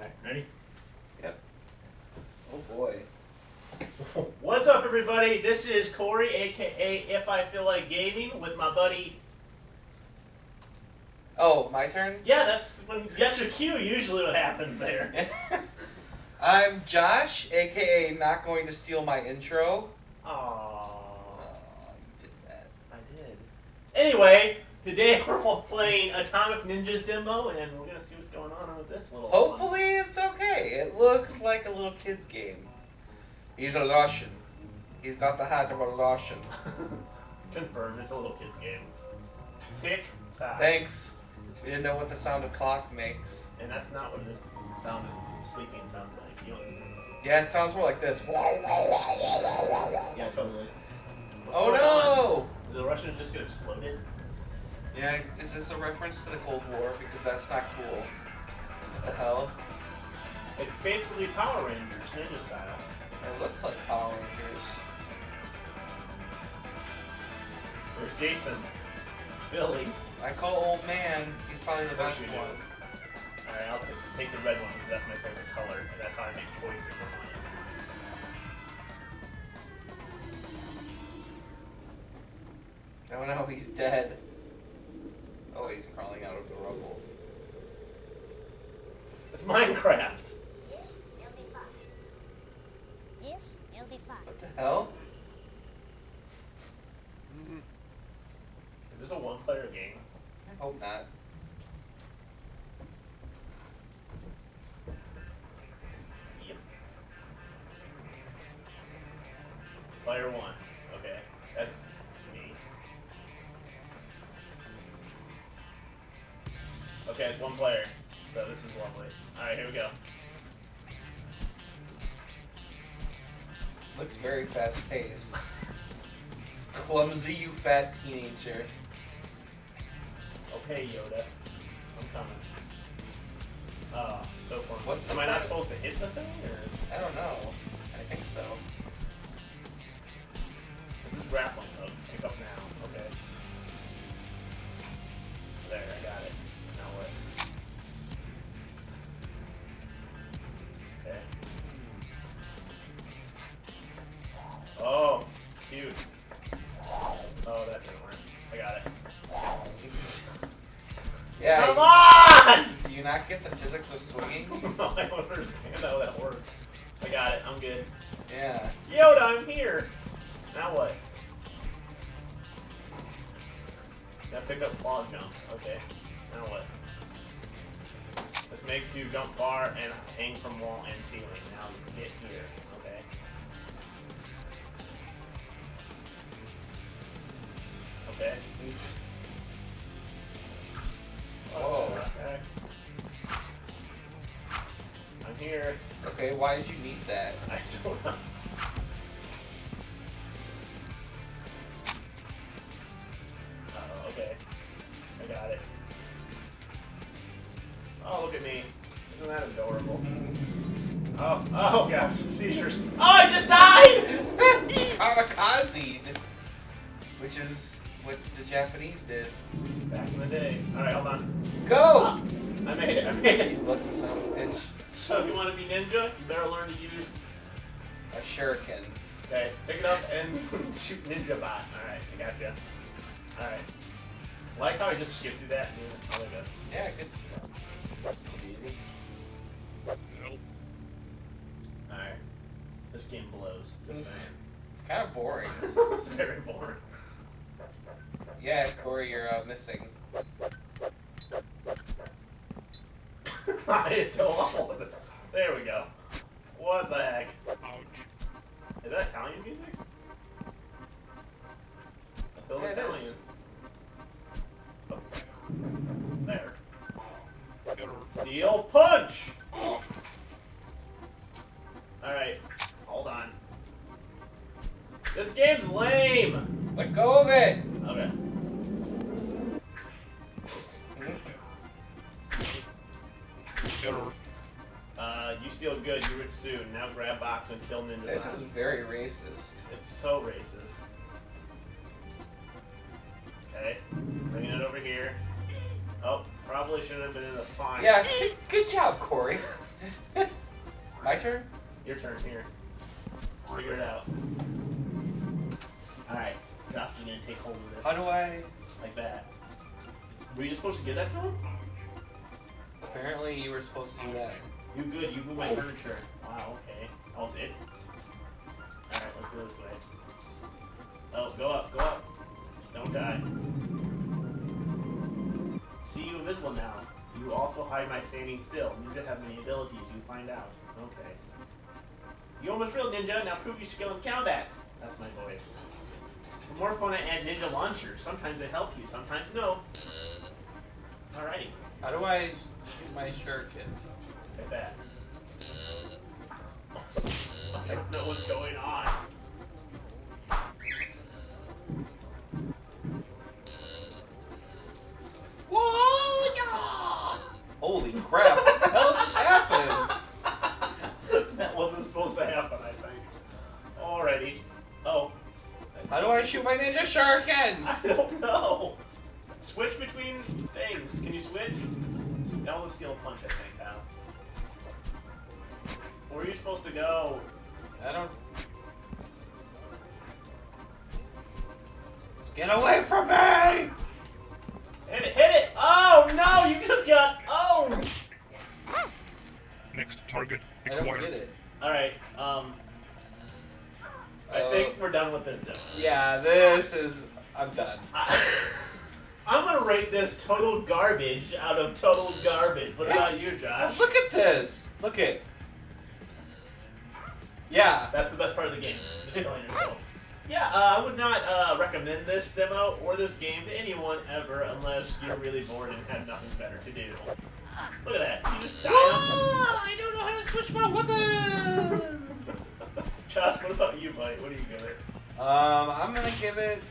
Alright, ready? Yep. Oh boy. What's up, everybody? This is Corey, aka If I Feel Like Gaming, with my buddy. Oh, my turn? Yeah, that's when that's your cue. Usually, what happens there. I'm Josh, aka not going to steal my intro. Aww, Oh, you did that. I did. Anyway, today we're playing Atomic Ninjas Demo, and we're gonna see what's going on with this little. Hopefully it's okay. It looks like a little kid's game. He's a Russian. He's got the hat of a Russian. Confirmed. It's a little kid's game. Tick tock. Thanks. We didn't know what the sound of clock makes. And that's not what this sound of sleeping sounds like. You know, Yeah, it sounds more like this. yeah, totally. Oh, what's Oh going on? no! The Russians just get exploded. Yeah, is this a reference to the Cold War? Because that's not cool. What the hell? It's basically Power Rangers, ninja style. It looks like Power Rangers. There's Jason, Billy. I call old man. He's probably the best one. Alright, I'll take the red one because that's my favorite color. and That's how I make choices in life. Oh no, he's dead. Oh, he's crawling out of the rubble. It's Minecraft. Yes, it'll be fine. Yes, it'll be fine. What the hell? Is this a one-player game? I hope not. Yep. Player one. Okay, that's Okay, it's one player, so this is lovely. Alright, here we go. Looks very fast paced. Clumsy, you fat teenager. Okay, Yoda. I'm coming. Oh, so far. What's Am I not supposed to hit the thing, or I don't know. I think so. this is get the physics of swinging? I don't understand how that works. I got it. I'm good. Yeah. Yoda, I'm here. Now what? Now pick up claw jump. Okay. Now what? This makes you jump far and hang from wall and ceiling. Now you get here. Okay, why did you need that? I don't know. Oh, okay. I got it. Oh, look at me. Isn't that adorable? Oh, oh gosh, seizures. Oh, I just died! Kamikaze! Which is what the Japanese did. Back in the day. Alright, hold on. Go! Ah, I made it, I made You it. lucky son of a bitch. So if you want to be ninja, you better learn to use... A shuriken. Okay, pick it up and shoot ninja bot. Alright, I got you. Alright. Like how I just skipped through that and it goes. Yeah, good. Easy. Alright. This game blows. Just saying. It's kind of boring. it's very boring. Yeah, Corey, you're uh, missing. it's so awful. There we go. What the heck? Ouch. Is that Italian music? I feel Yeah, Italian. is. Okay. There. Steel punch! Alright, hold on. This game's lame! Let go of it! Okay. Uh, you steal good, you rich soon. Now grab box and kill ninja. This Bot. is very racist. It's so racist. Okay, bringing it over here. Oh, probably shouldn't have been in the fine. Yeah, good, good job, Corey. My turn? Your turn here. Figure it out. Alright, Josh, you're gonna take hold of this. How do I? Like that. Were you supposed to give that to him? Apparently you were supposed to do that. You good, you move my furniture. Wow, okay. Oh, that was it? Alright, let's go this way. Oh, go up, go up. Don't die. See you invisible now. You also hide by standing still. Ninja have many abilities, you find out. Okay. You almost real ninja, now prove your skill in combat. That's my voice. For more fun, I add ninja Launcher. Sometimes they help you, sometimes no. Alrighty, How do I shoot my shuriken? like that. I don't know what's going on. Holy crap! What the hell just happened? that wasn't supposed to happen, I think. Alrighty. Oh. How do I shoot my ninja shuriken? I don't know. Switch between things. Can you switch? That was steel punch, I think, now. Where are you supposed to go? I don't. Get away from me! Hit it, hit it! Oh no, you just got owned! Next target I don't get it. Alright, um. I Uh, think we're done with this demo. Yeah, this is. I'm done. I, I'm gonna rate this total garbage out of total garbage. What about you, Josh? Look at this. Look at. Yeah. That's the best part of the game. Just killing yourself. Yeah, uh, I would not uh, recommend this demo or this game to anyone ever unless you're really bored and have nothing better to do. Look at that. You just. I don't know how to switch my weapon. Josh, what about you, buddy? What do you give it? um, I'm gonna give it.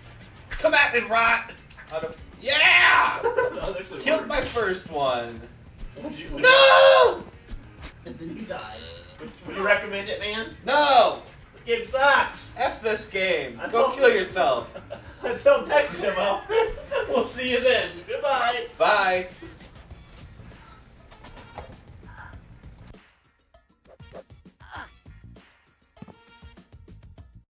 Come at me, rot. Out of. Yeah. no, Killed my first one. Would you, would No. And then you died. Would, would you recommend it, man? No. This game sucks. F this game. I Go kill yourself. Until next time, we'll see you then. Goodbye. Bye.